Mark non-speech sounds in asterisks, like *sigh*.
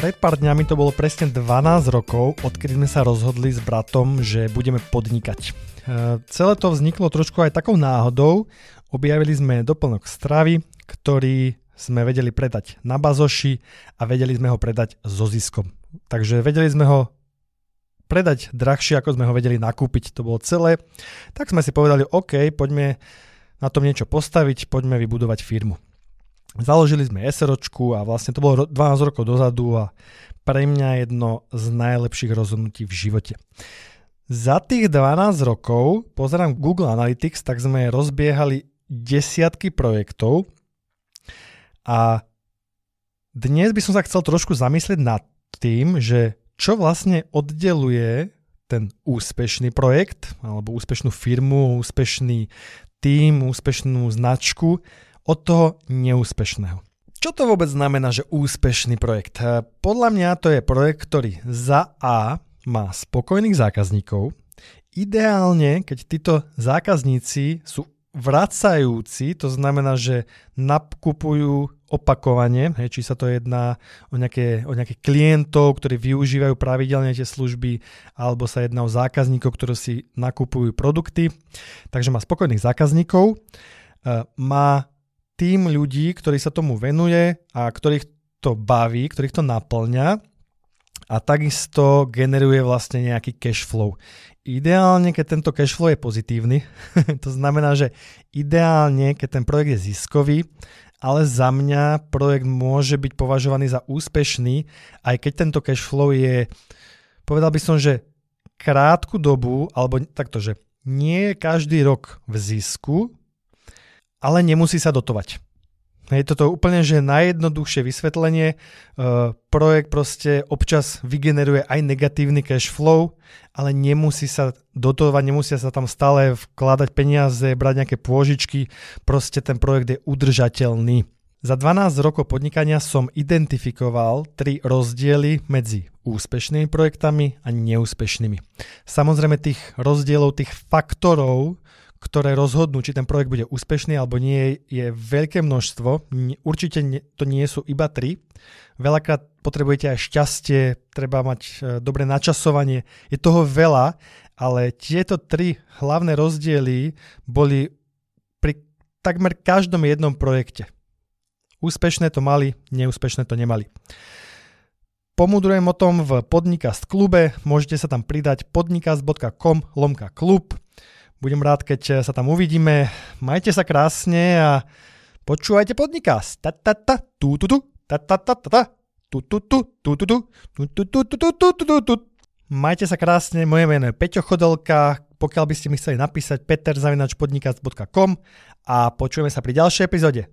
Pred pár dňami to bolo presne 12 rokov, odkedy sme sa rozhodli s bratom, že budeme podnikať. E, celé to vzniklo trošku aj takou náhodou. Objavili sme doplnok stravy, ktorý sme vedeli predať na bazoši a vedeli sme ho predať so ziskom. Takže vedeli sme ho predať drahšie, ako sme ho vedeli nakúpiť. To bolo celé. Tak sme si povedali, OK, poďme na tom niečo postaviť, poďme vybudovať firmu. Založili sme SROčku a vlastne to bolo 12 rokov dozadu a pre mňa jedno z najlepších rozhodnutí v živote. Za tých 12 rokov, pozerám Google Analytics, tak sme rozbiehali desiatky projektov a dnes by som sa chcel trošku zamyslieť nad tým, že čo vlastne oddeluje ten úspešný projekt alebo úspešnú firmu, úspešný tým, úspešnú značku od toho neúspešného. Čo to vôbec znamená, že úspešný projekt? Eh, podľa mňa to je projekt, ktorý za A má spokojných zákazníkov. Ideálne, keď títo zákazníci sú vracajúci, to znamená, že nakupujú opakovane, hej, či sa to jedná o nejaké, o nejaké klientov, ktorí využívajú pravidelne tie služby, alebo sa jedná o zákazníkov, ktorí si nakupujú produkty. Takže má spokojných zákazníkov, eh, má tým ľudí, ktorí sa tomu venuje a ktorých to baví, ktorých to naplňa a takisto generuje vlastne nejaký cash flow. Ideálne, keď tento cash flow je pozitívny, *laughs* to znamená, že ideálne, keď ten projekt je ziskový, ale za mňa projekt môže byť považovaný za úspešný, aj keď tento cash flow je, povedal by som, že krátku dobu, alebo takto, že nie je každý rok v zisku, ale nemusí sa dotovať. Hej, toto je úplne že najjednoduchšie vysvetlenie. Uh, projekt proste občas vygeneruje aj negatívny cash flow, ale nemusí sa dotovať, nemusia sa tam stále vkladať peniaze, brať nejaké pôžičky, proste ten projekt je udržateľný. Za 12 rokov podnikania som identifikoval tri rozdiely medzi úspešnými projektami a neúspešnými. Samozrejme tých rozdielov, tých faktorov, ktoré rozhodnú, či ten projekt bude úspešný alebo nie, je veľké množstvo. Určite to nie sú iba tri. Veľakrát potrebujete aj šťastie, treba mať e, dobré načasovanie. Je toho veľa, ale tieto tri hlavné rozdiely boli pri takmer každom jednom projekte. Úspešné to mali, neúspešné to nemali. Pomudrujem o tom v Podnikast klube, môžete sa tam pridať podnikast.com lomka klub budem rád, keď sa tam uvidíme. Majte sa krásne a počúvajte podnikás. Ta ta ta tu tu tu ta ta ta ta ta tu tu tu tu tu tu tu tu tu tu tu tu Majte sa krásne, moje meno je Peťo Chodelka, pokiaľ by ste mi chceli napísať peterzavinačpodnikast.com a počujeme sa pri ďalšej epizóde.